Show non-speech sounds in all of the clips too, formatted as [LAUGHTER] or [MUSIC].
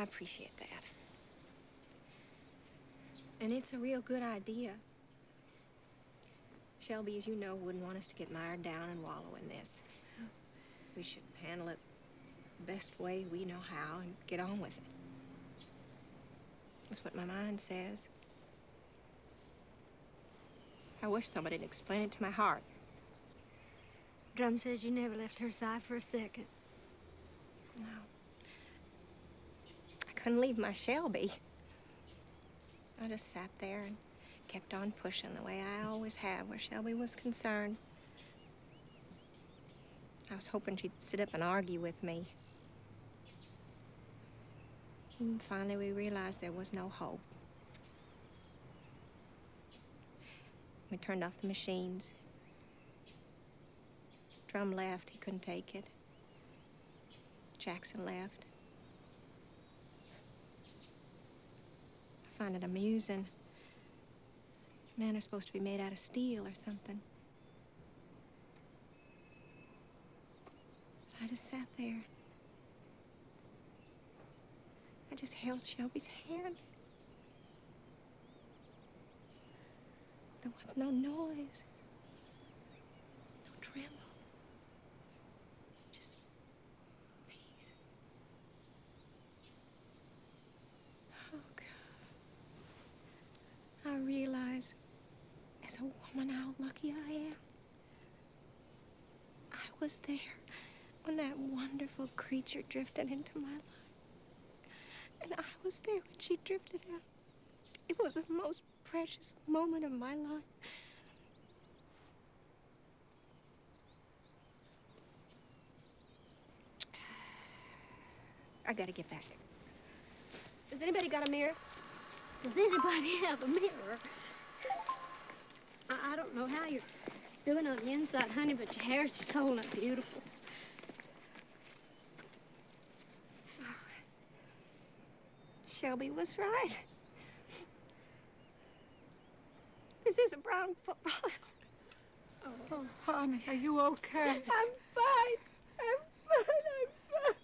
I appreciate that. And it's a real good idea. Shelby, as you know, wouldn't want us to get mired down and wallow in this. We should handle it the best way we know how and get on with it. That's what my mind says. I wish somebody'd explain it to my heart. Drum says you never left her side for a second. No. I couldn't leave my Shelby. I just sat there and kept on pushing the way I always have where Shelby was concerned. I was hoping she'd sit up and argue with me. And finally, we realized there was no hope. We turned off the machines. Drum left. He couldn't take it. Jackson left. I find it amusing. Men are supposed to be made out of steel or something. I just sat there. I just held Shelby's hand. There was no noise, no tremble, just peace. Oh, God. I realize, as a woman, how lucky I am. I was there when that wonderful creature drifted into my life. And I was there when she drifted out. It was the most precious moment of my life. I gotta get back. Has anybody got a mirror? Does anybody have a mirror? I, I don't know how you're doing on the inside, honey, but your hair's just holding up beautiful. Shelby was right. This is a brown football. Oh, honey, are you okay? I'm fine. I'm fine. I'm fine.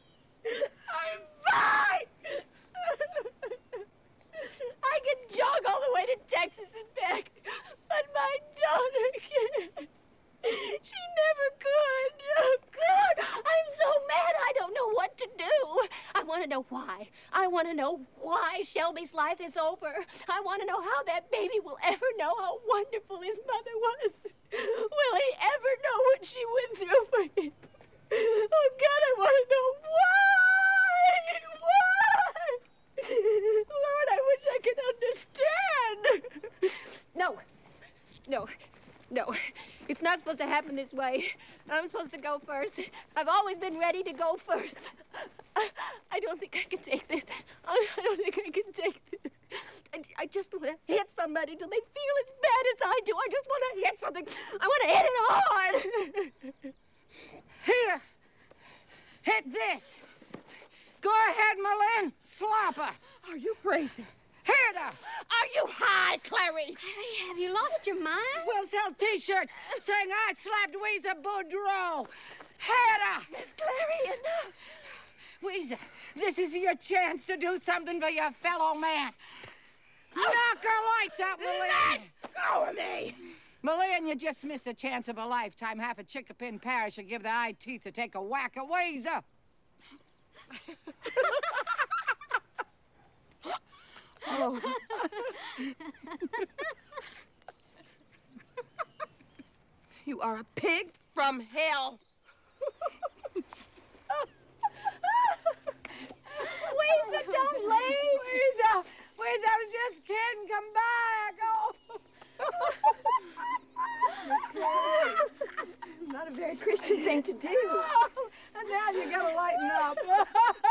I'm fine. I can jog all the way to Texas and back, but my daughter can't. She never could. Oh, God, I'm so mad I don't know what to do. I want to know why. I want to know why Shelby's life is over. I want to know how that baby will ever know how wonderful his mother was. Will he ever know what she went through for him? Oh, God, I want to know why. Why? Lord, I wish I could understand. No. No. No. It's not supposed to happen this way. I'm supposed to go first. I've always been ready to go first. I, [LAUGHS] I don't think I can take this. I, I don't think I can take this. I, I just want to hit somebody till they feel as bad as I do. I just want to hit something. I want to hit it hard. Here. Hit this. Go ahead, M'Lynn. Slapper. Are you crazy? Hit. Are you high, Clairee? Clairee, have you lost your mind? We'll sell T-shirts saying I slapped Ouiser Boudreaux. Hit her. Miss Clairee, enough. Ouiser, this is your chance to do something for your fellow man. Knock her lights out, M'Lynn. Let go of me. M'Lynn, you just missed a chance of a lifetime. Half a Chinquapin Parish would give the eye teeth to take a whack at Ouiser. [LAUGHS] Oh. [LAUGHS] you are a pig from hell. Ouiser, don't leave! Ouiser! Ouiser, I was just kidding. Come back. Oh. Not a very Christian thing to do. and [LAUGHS] now you gotta lighten up. [LAUGHS]